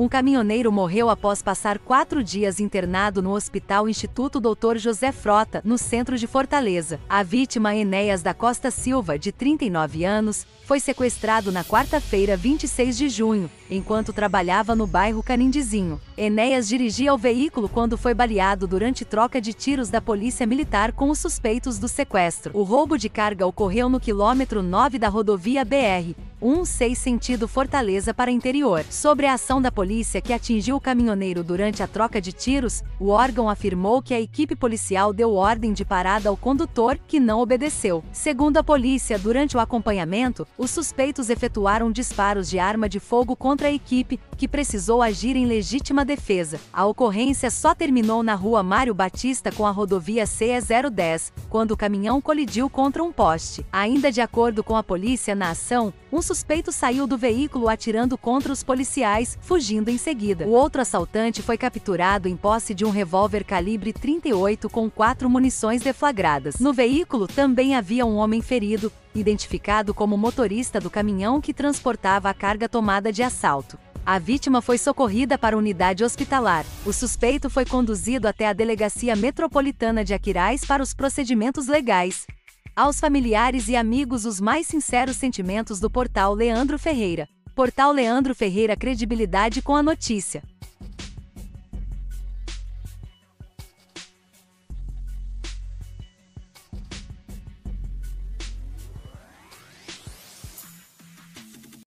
Um caminhoneiro morreu após passar quatro dias internado no Hospital Instituto Dr. José Frota, no centro de Fortaleza. A vítima, Enéas da Costa Silva, de 39 anos, foi sequestrado na quarta-feira, 26 de junho, enquanto trabalhava no bairro Canindizinho. Enéas dirigia o veículo quando foi baleado durante troca de tiros da polícia militar com os suspeitos do sequestro. O roubo de carga ocorreu no quilômetro 9 da rodovia BR, 16 sentido Fortaleza para interior. Sobre a ação da polícia que atingiu o caminhoneiro durante a troca de tiros, o órgão afirmou que a equipe policial deu ordem de parada ao condutor, que não obedeceu. Segundo a polícia, durante o acompanhamento, os suspeitos efetuaram disparos de arma de fogo contra a equipe, que precisou agir em legítima defesa. A ocorrência só terminou na rua Mário Batista com a rodovia CE 010, quando o caminhão colidiu contra um poste. Ainda de acordo com a polícia na ação, um suspeito saiu do veículo atirando contra os policiais, fugindo em seguida. O outro assaltante foi capturado em posse de um revólver calibre 38 com quatro munições deflagradas. No veículo também havia um homem ferido, identificado como motorista do caminhão que transportava a carga tomada de assalto. A vítima foi socorrida para a unidade hospitalar. O suspeito foi conduzido até a Delegacia Metropolitana de Aquirais para os procedimentos legais. Aos familiares e amigos, os mais sinceros sentimentos do portal Leandro Ferreira. Portal Leandro Ferreira Credibilidade com a notícia.